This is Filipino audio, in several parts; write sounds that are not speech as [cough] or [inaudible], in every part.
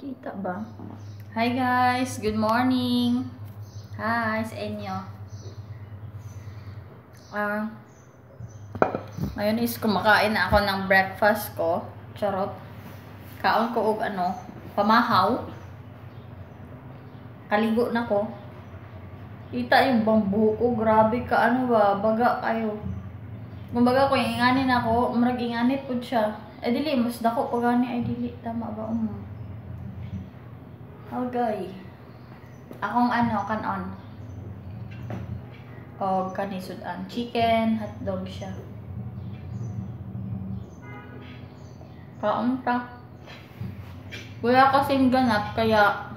Kita ba? Hi guys! Good morning! Hi sa inyo. Ah, ngayon is kumakain na ako ng breakfast ko. Charot. Kaon ko og ano, pamahaw. Kaligo na ko. Kita yung bambu ko. Grabe ka ano ba? Baga kayo. Kumbaga ko inganin ako, marag inganit po siya. Eh dili, mas dako pa gani ay dili. Tama ba um? Okay. Akong ano, kanon. O kanisudan. Chicken, hotdog siya. Kaon ta. Wala kasing ganap, kaya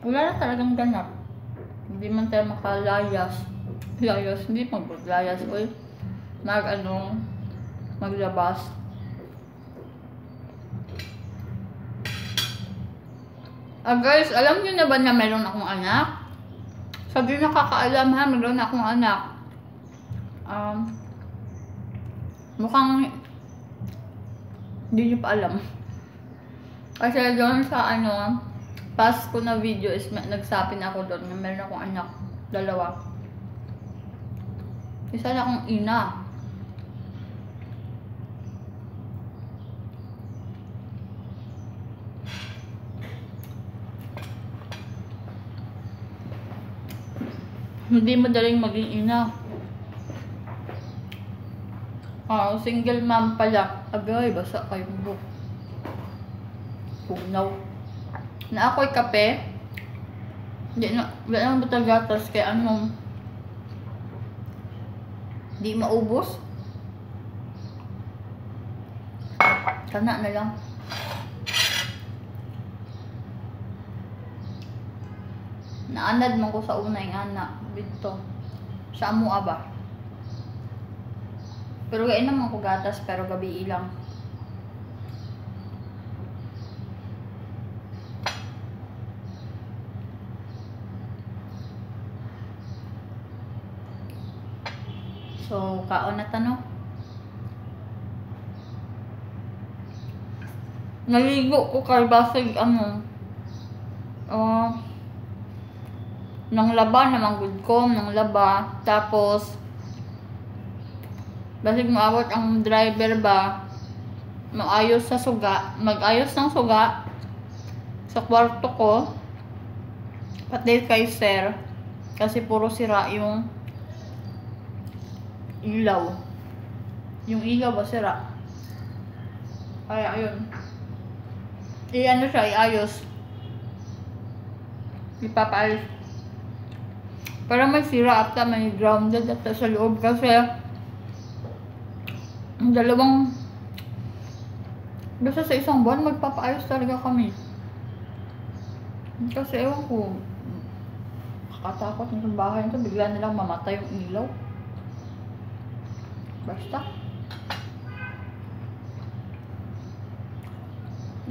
wala na talagang ganap. Hindi man tayo makalayas. Layas, hindi maglayas. Uy, mag ano, maglabas. Ah guys, alam niyo na ba na meron akong anak? Sabi nakakaalam ha, meron akong anak. Um, mukhang hindi niyo pa alam. Kasi doon sa ano, past ko na video is nagsapin ako doon na meron akong anak. Dalawa. Isa na akong ina. Hindi madaling maging ina. Ah, single mom pala. Agay, basa kayo mo. Punaw. Na ako'y kape. Hindi na, wala nang butang gatas kaya ano, di maubos. Kana na lang. Naanad man ko sa una yung anak. Dito. Sa amo ba? Pero gayon naman ko gatas pero gabi ilang. So, kaon na tanong. Naligo ko kay basig ano. Oh, nang laba naman good ko, nang laba. Tapos, basig maabot ang driver ba, maayos sa suga, mag-ayos ng suga sa kwarto ko, pati kay sir, kasi puro sira yung ilaw. Yung ilaw ba sira? Kaya ayun. I-ano siya, iayos. Ipapaayos. Para may sira at may grounded at sa loob kasi ang dalawang basta sa isang buwan magpapaayos talaga kami. Kasi ewan ko kakatakot na sa bahay nito bigla na lang mamatay yung ilaw. Basta.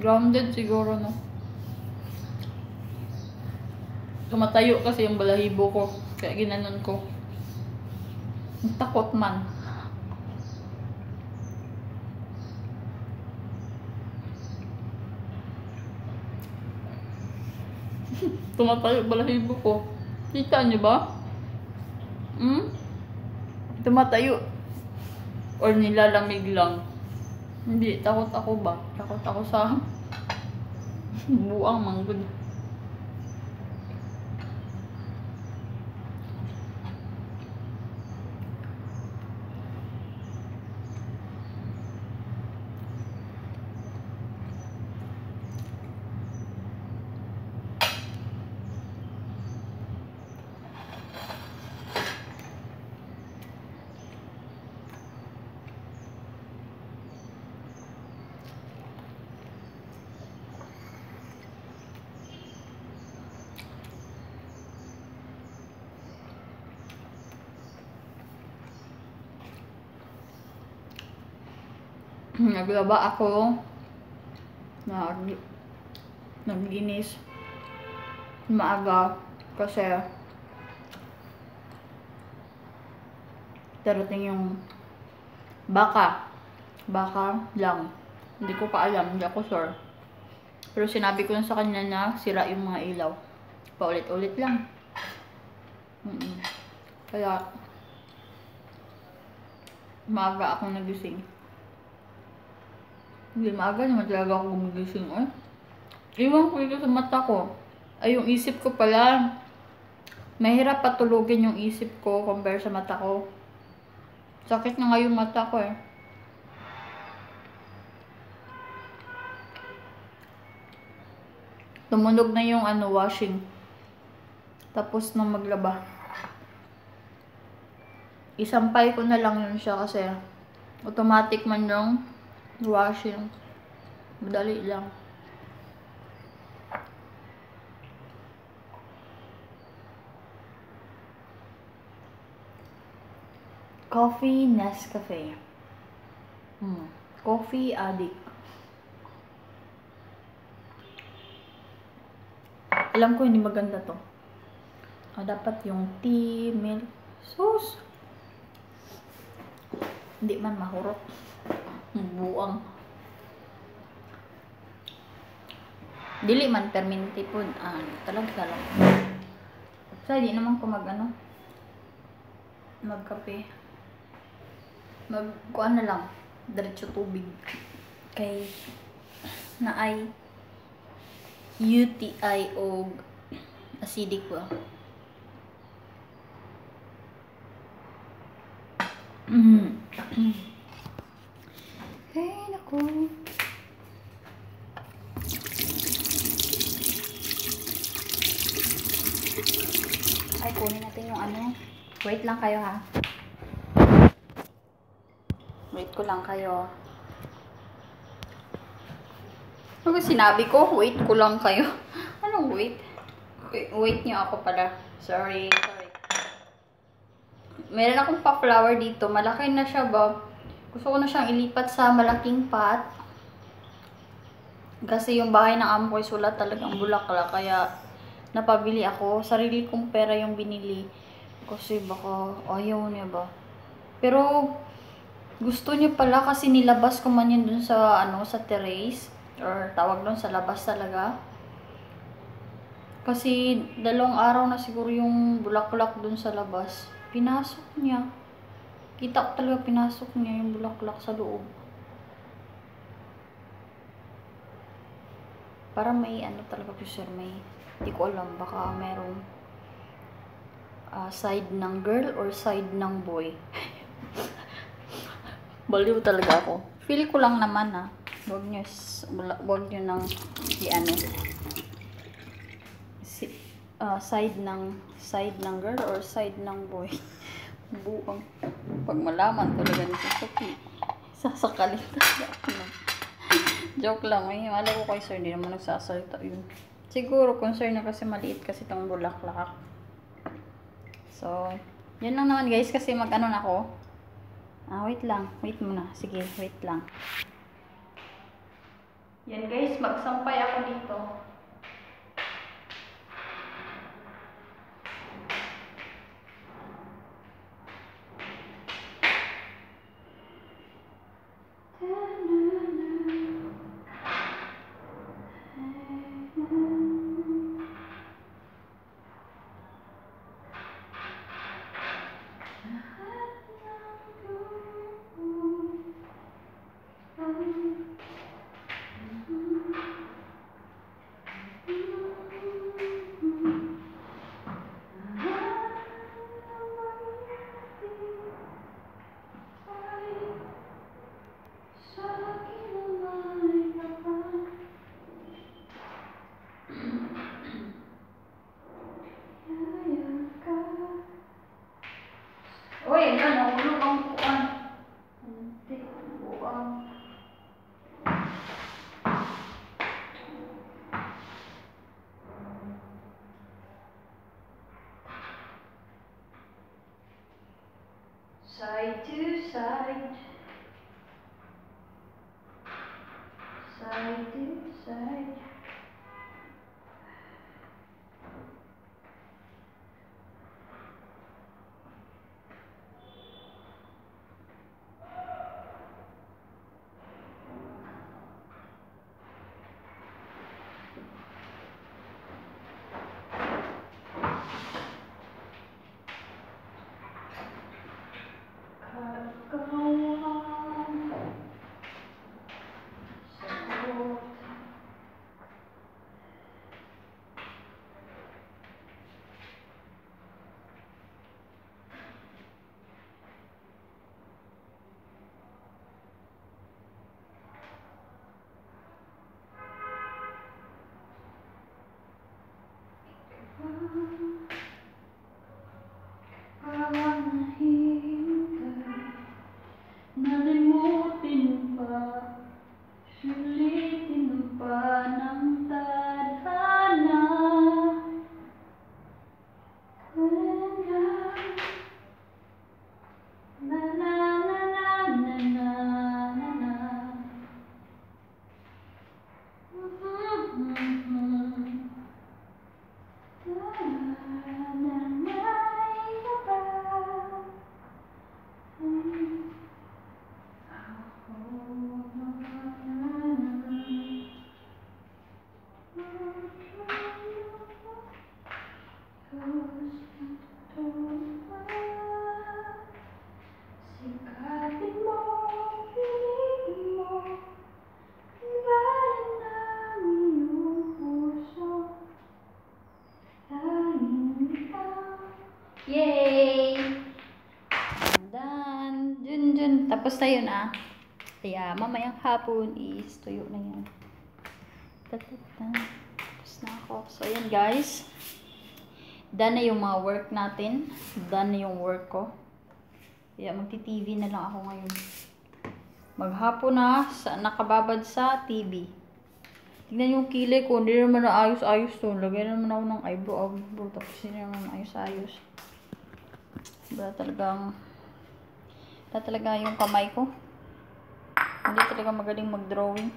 Grounded siguro no. Tumatayo kasi yung balahibo ko. Kaya ginanon ko. Takot man. [laughs] Tumatayo balahibo ko. Kita niyo ba? Hmm? Tumatayo. Or nilalamig lang. Hindi, takot ako ba? Takot ako sa [laughs] buang manggod. Naglaba ako. Nag naglinis. Maaga kasi darating yung baka. Baka lang. Hindi ko pa alam. Hindi ako sure. Pero sinabi ko na sa kanya na sira yung mga ilaw. Paulit-ulit lang. Mm-mm. Kaya, maaga ako nagising. Hindi maaga naman talaga ako gumigising eh. Iwan ko ito sa mata ko. Ay, yung isip ko pala, mahirap patulugin yung isip ko compare sa mata ko. Sakit na nga yung mata ko eh. Tumunog na yung ano, washing. Tapos na maglaba. Isampay ko na lang yun siya kasi automatic man yung washing. Madali lang. Coffee Nescafe. Hmm. Coffee addict. Alam ko hindi maganda to. Ah, dapat yung tea, milk, sauce. Hindi man mahurot. Buang. Dili man perminti po. Ah, talaga lang. Sa di naman ko mag ano, magkape. Mag, kuan na lang. Diretso tubig. Kay, na ay UTI o acidic ba? Mm. Naku. Ay, kunin natin yung ano. Wait lang kayo ha. Wait ko lang kayo. Ano sinabi ko? Wait ko lang kayo. [laughs] Anong wait? Wait, wait niyo ako pala. Sorry, sorry. Meron akong pa-flower dito. Malaki na siya ba? Gusto ko na siyang ilipat sa malaking pot. Kasi yung bahay ng amo ko sulat talagang bulaklak. Kaya napabili ako. Sarili kong pera yung binili. Kasi baka ayaw niya ba. Pero gusto niya pala kasi nilabas ko man yun dun sa ano sa terrace or tawag doon sa labas talaga. Kasi dalawang araw na siguro yung bulaklak dun sa labas. Pinasok niya. Kita ko talaga pinasok niya yung bulaklak sa loob. Para may ano talaga po sir, may hindi ko alam, baka merong ah, side ng girl or side ng boy. [laughs] Baliw talaga ako. Feel ko lang naman ha. Huwag nyo, huwag nyo nang i-ano. Si, ah, side ng side ng girl or side ng boy. [laughs] Buang. Pag malaman talaga ni Suzuki, sasakalin talaga ako nun. [laughs] Joke lang. May malay ko kay sir, hindi naman nagsasalita yun. Siguro, concern na kasi maliit kasi itong bulaklak. So, yun lang naman guys kasi mag-ano na ako. Ah, wait lang. Wait muna. Sige, wait lang. Yan guys, magsampay ako dito. Side to side. Side to side. Tapos na yun ah. Kaya mamayang hapon is tuyo na yan. Tapos na ako. So, ayan guys. Done na yung mga work natin. Done na yung work ko. Kaya magti-TV na lang ako ngayon. Maghapon na, sa, nakababad sa TV. Tignan yung kilay ko, hindi naman na ayos-ayos to. Lagay naman ako ng eyebrow, eyebrow. Tapos hindi naman ayos-ayos. Wala talagang, wala talaga yung kamay ko. Hindi talaga magaling mag-drawing.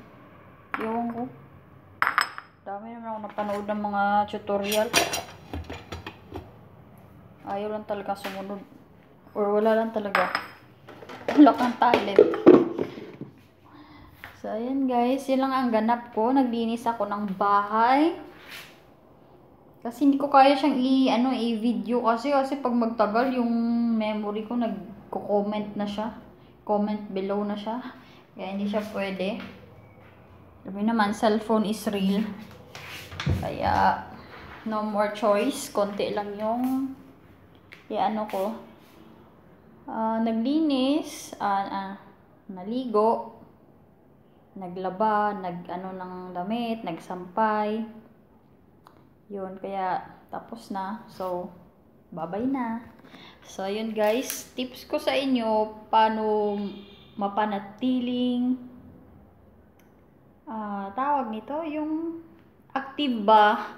Ewan ko. Dami naman ako napanood ng mga tutorial. Ayaw lang talaga sumunod. Or wala lang talaga. Wala kang talent. So, ayan guys. Yun lang ang ganap ko. Naglinis ako ng bahay. Kasi hindi ko kaya siyang i, ano, i-video kasi kasi pag magtagal yung memory ko nagko-comment na siya. Comment below na siya. Kaya hindi siya pwede. Sabi naman, cellphone is real. Kaya, no more choice. Konti lang yung, i-ano ko. Ah, naglinis, ah, ah, naligo, naglaba, nag ano ng damit, nagsampay. Yun, kaya tapos na. So, babay na. So, yun guys, tips ko sa inyo paano mapanatiling ah tawag nito, yung active ba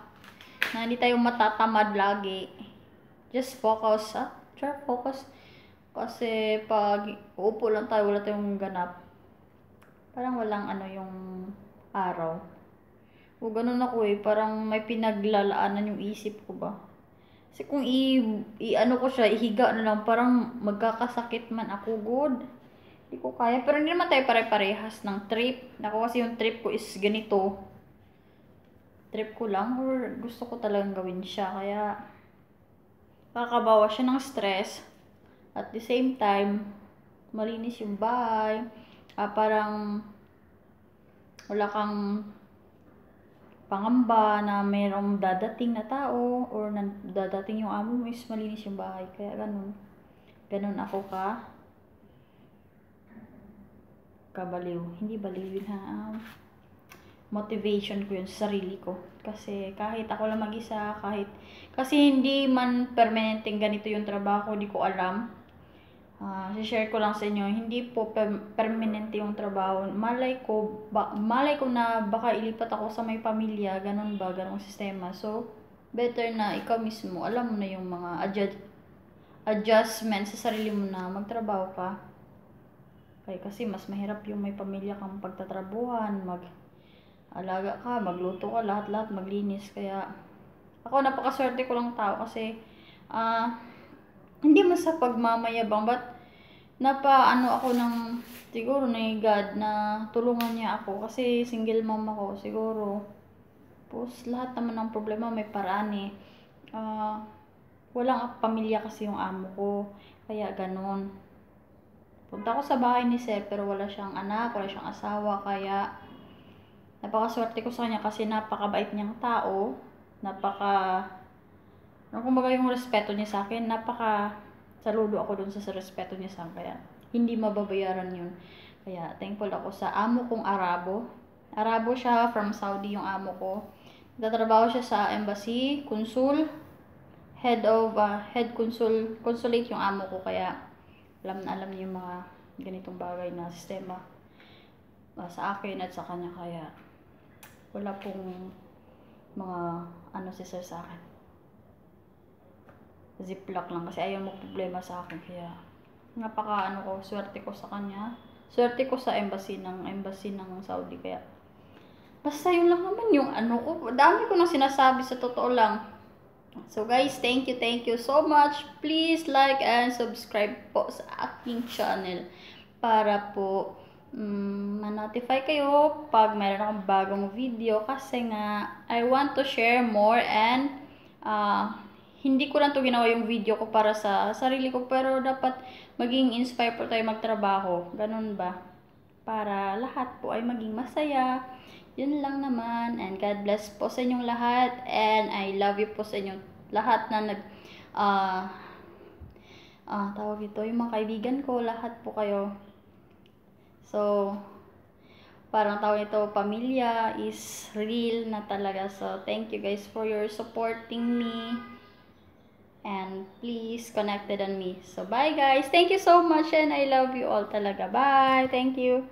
na hindi tayo matatamad lagi. Just focus, ah. Sure, focus. Kasi pag uupo lang tayo, wala tayong ganap. Parang walang ano yung araw. O ganun ako eh, parang may pinaglalaanan yung isip ko ba. Kasi kung i, i ano ko siya, ihiga na lang, parang magkakasakit man ako good. Hindi ko kaya. Pero hindi naman tayo pare-parehas ng trip. Ako kasi yung trip ko is ganito. Trip ko lang or gusto ko talagang gawin siya. Kaya, kakabawa siya ng stress. At the same time, malinis yung bahay. Ah, parang wala kang pangamba na mayroong dadating na tao or na dadating yung amo mo is malinis yung bahay. Kaya ganun. Ganun ako ka. Kabaliw. Hindi baliw yun ha. Um, motivation ko yun sa sarili ko. Kasi kahit ako lang mag-isa, kahit... Kasi hindi man permanenteng ganito yung trabaho, hindi ko alam. Uh, share ko lang sa inyo, hindi po per- permanente yung trabaho. Malay ko, ba, malay ko na baka ilipat ako sa may pamilya, ganun ba, ganung sistema. So, better na ikaw mismo, alam mo na yung mga adjust, adjustment sa sarili mo na magtrabaho ka. Kaya kasi mas mahirap yung may pamilya kang pagtatrabuhan, mag alaga ka, magluto ka, lahat-lahat maglinis. Kaya ako napakaswerte ko lang tao kasi ah uh, hindi man sa pagmamayabang but napa ano ako ng siguro ni God na tulungan niya ako. Kasi single mom ako siguro tapos lahat naman ng problema may paraan eh. Uh, walang pamilya kasi yung amo ko kaya ganun punta ako sa bahay ni Sir pero wala siyang anak wala siyang asawa kaya napakaswerte ko sa kanya kasi napakabait niyang tao napaka kumbaga yung respeto niya sa akin, napaka saludo ako dun sa, sa respeto niya sa akin. Kaya hindi mababayaran yun. Kaya thankful ako sa amo kong Arabo. Arabo siya, from Saudi yung amo ko. Nagtatrabaho siya sa embassy, consul, head of, uh, head consul, consulate yung amo ko. Kaya alam na alam niya yung mga ganitong bagay na sistema uh, sa akin at sa kanya. Kaya wala pong mga ano si sir sa akin ziplock lang kasi ayaw mo problema sa akin kaya napaka ano ko swerte ko sa kanya. Swerte ko sa embassy ng embassy ng Saudi kaya basta yun lang naman yung ano ko. Dami ko nang sinasabi sa totoo lang. So guys thank you thank you so much. Please like and subscribe po sa aking channel para po um, ma-notify kayo pag mayroon akong bagong video. Kasi nga I want to share more and uh, hindi ko lang to ginawa yung video ko para sa sarili ko, pero dapat maging inspire po tayo magtrabaho. Ganun ba? Para lahat po ay maging masaya. Yun lang naman. And God bless po sa inyong lahat. And I love you po sa inyong lahat na nag, uh, uh, tawag ito, yung mga kaibigan ko, lahat po kayo. So, parang tawag ito, pamilya is real na talaga. So, thank you guys for your supporting me. And please connected on me. So, bye guys. Thank you so much and I love you all talaga. Bye. Thank you.